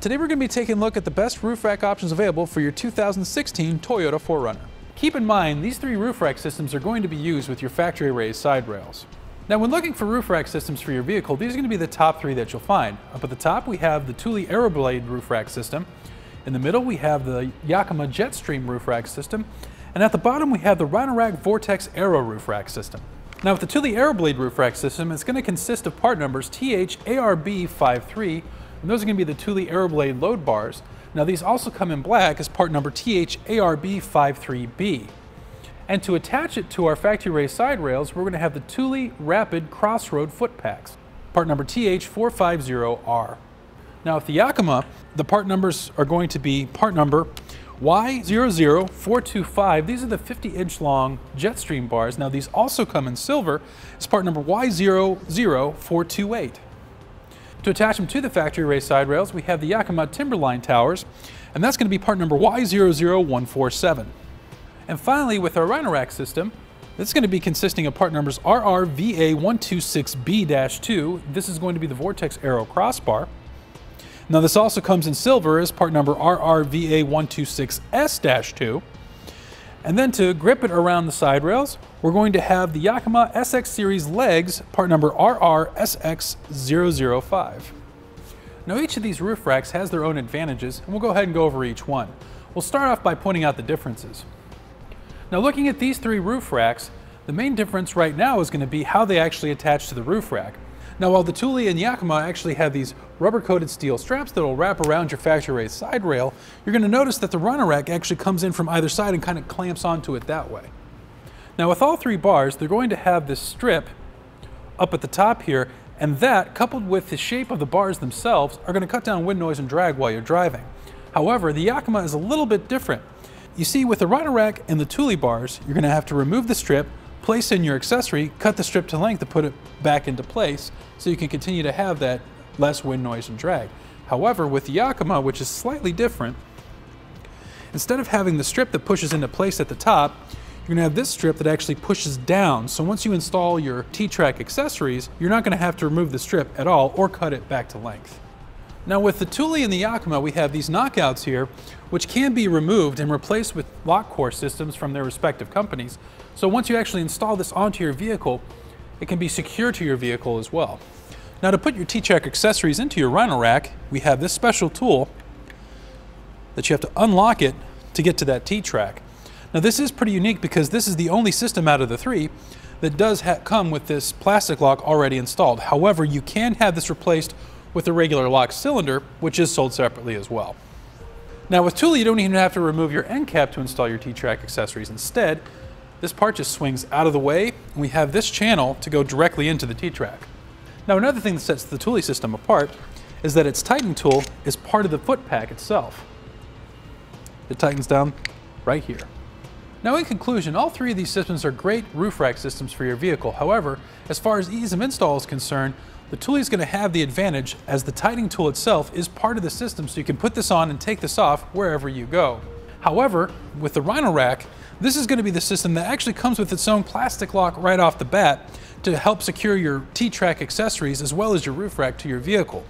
Today we're going to be taking a look at the best roof rack options available for your 2016 Toyota 4Runner. Keep in mind, these three roof rack systems are going to be used with your factory raised side rails. Now when looking for roof rack systems for your vehicle, these are going to be the top three that you'll find. Up at the top we have the Thule Aeroblade roof rack system. In the middle we have the Yakima Jetstream roof rack system. And at the bottom we have the Rhino-Rack Vortex Aero roof rack system. Now with the Thule Aeroblade roof rack system, it's going to consist of part numbers TH-ARB53, and those are going to be the Thule Aeroblade load bars. Now these also come in black as part number TH-ARB53B. And to attach it to our factory raised side rails, we're going to have the Thule Rapid Crossroad foot packs, part number TH450R. Now with the Yakima, the part numbers are going to be part number Y00425, these are the 50 inch long Jetstream bars. Now these also come in silver as part number Y00428. To attach them to the factory raised side rails, we have the Yakima Timberline towers, and that's going to be part number Y00147. And finally, with our Rhino-Rack system, this is going to be consisting of part numbers RRVA126B-2. This is going to be the Vortex Aero crossbar. Now this also comes in silver as part number RRVA126S-2. And then to grip it around the side rails, we're going to have the Yakima SX Series legs, part number RRSX005. Now each of these roof racks has their own advantages, and we'll go ahead and go over each one. We'll start off by pointing out the differences. Now looking at these three roof racks, the main difference right now is going to be how they actually attach to the roof rack. Now while the Thule and Yakima actually have these rubber-coated steel straps that will wrap around your factory-raised side rail, you're going to notice that the Rhino-Rack actually comes in from either side and kind of clamps onto it that way. Now with all three bars, they're going to have this strip up at the top here, and that, coupled with the shape of the bars themselves, are going to cut down wind noise and drag while you're driving. However, the Yakima is a little bit different. You see, with the Rhino-Rack and the Thule bars, you're going to have to remove the strip, place in your accessory, cut the strip to length to put it back into place so you can continue to have that less wind noise and drag. However, with the Yakima, which is slightly different, instead of having the strip that pushes into place at the top, you're gonna have this strip that actually pushes down. So once you install your T-Track accessories, you're not gonna have to remove the strip at all or cut it back to length. Now with the Thule and the Yakima, we have these knockouts here, which can be removed and replaced with lock core systems from their respective companies. So once you actually install this onto your vehicle, it can be secure to your vehicle as well. Now to put your T-Track accessories into your Rhino-Rack, we have this special tool that you have to unlock it to get to that T-Track. Now this is pretty unique because this is the only system out of the three that does come with this plastic lock already installed. However, you can have this replaced with a regular lock cylinder, which is sold separately as well. Now with Thule, you don't even have to remove your end cap to install your T-Track accessories. Instead, this part just swings out of the way, and we have this channel to go directly into the T-Track. Now another thing that sets the Thule system apart is that its tightening tool is part of the foot pack itself. It tightens down right here. Now in conclusion, all three of these systems are great roof rack systems for your vehicle. However, as far as ease of install is concerned, the Thule is going to have the advantage as the tightening tool itself is part of the system so you can put this on and take this off wherever you go. However, with the Rhino-Rack, this is going to be the system that actually comes with its own plastic lock right off the bat to help secure your T-Track accessories as well as your roof rack to your vehicle.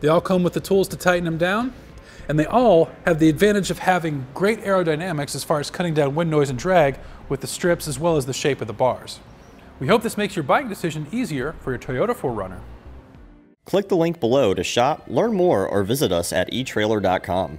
They all come with the tools to tighten them down, and they all have the advantage of having great aerodynamics as far as cutting down wind noise and drag with the strips as well as the shape of the bars. We hope this makes your buying decision easier for your Toyota 4Runner. Click the link below to shop, learn more, or visit us at eTrailer.com.